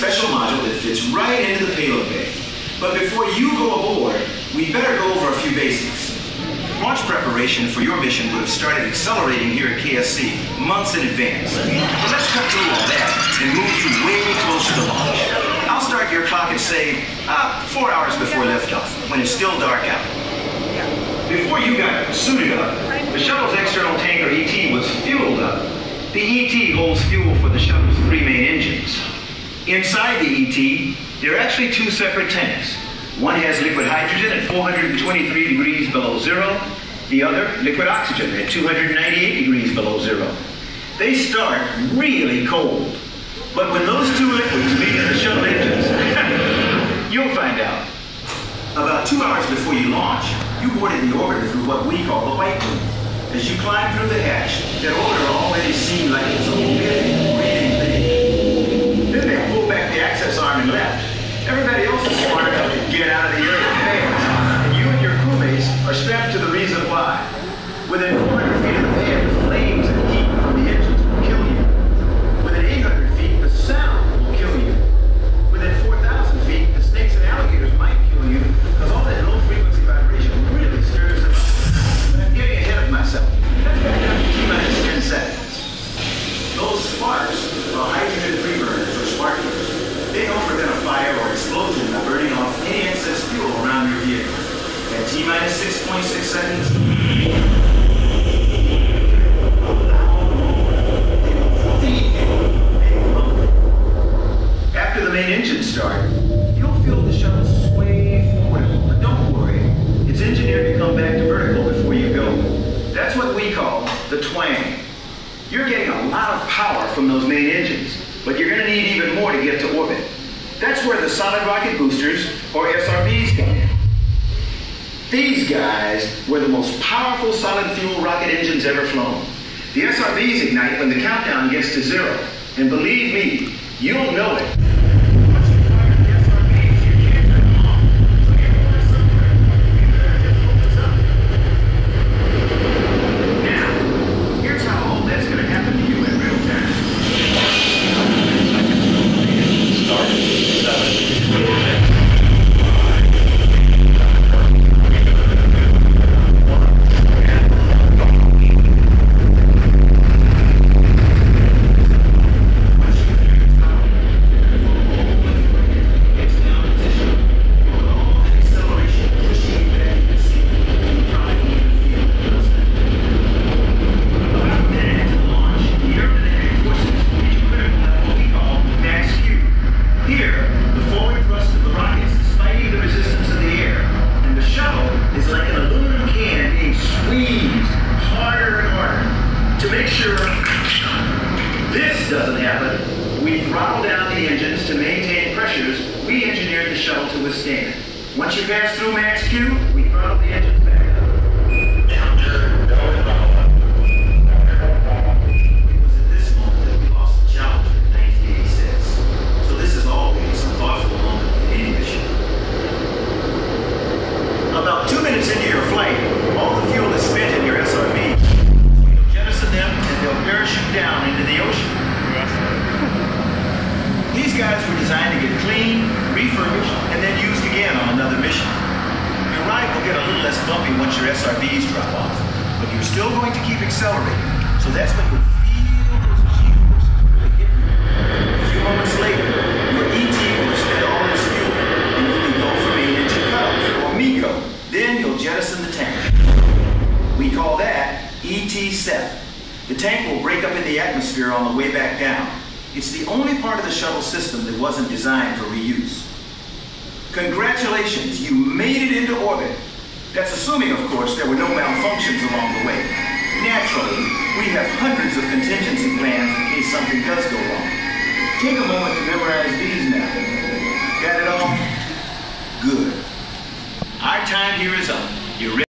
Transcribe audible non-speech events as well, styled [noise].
special module that fits right into the payload bay. But before you go aboard, we better go over a few basics. Launch preparation for your mission would have started accelerating here at KSC months in advance. But let's cut through all that and move you way closer to launch. I'll start your clock at, say, uh, four hours before liftoff, when it's still dark out. Before you got suited up, the shuttle's external tanker ET was fueled up. The ET holds fuel for the shuttle's three main engines. Inside the ET, there are actually two separate tanks. One has liquid hydrogen at 423 degrees below zero, the other liquid oxygen at 298 degrees below zero. They start really cold. But when those two liquids meet in the shuttle engines, [laughs] you'll find out. About two hours before you launch, you boarded the orbiter through what we call the white room. As you climb through the hatch, that orbiter already seemed like it was a living, and left. Everybody else is smart enough to get out of the area. And you and your crewmates are strapped to the 26 seconds. engine start, you'll feel the shuttle sway forward, but don't worry, it's engineered to come back to vertical before you go. That's what we call the twang. You're getting a lot of power from those main engines, but you're going to need even more to get to orbit. That's where the solid rocket boosters, or SRBs, come these guys were the most powerful solid fuel rocket engines ever flown. The SRBs ignite when the countdown gets to zero. And believe me, you'll know it. To make sure this doesn't happen, we throttle down the engines to maintain pressures we engineered the shuttle to withstand. Once you pass through max Q, we throttle the engines guys were designed to get clean, refurbished, and then used again on another mission. Your ride will get a little less bumpy once your SRBs drop off, but you're still going to keep accelerating. So that's when you'll feel those G-forces really hit you. A few moments later, your ET will have spent all its fuel, and you'll be go for main engine cutoff, or MECO. Then you'll jettison the tank. We call that ET sep. The tank will break up in the atmosphere on the way back down. It's the only part of the shuttle system that wasn't designed for reuse. Congratulations, you made it into orbit. That's assuming, of course, there were no malfunctions along the way. Naturally, we have hundreds of contingency plans in case something does go wrong. Take a moment to memorize these now. Got it all? Good. Our time here is up. You're ready?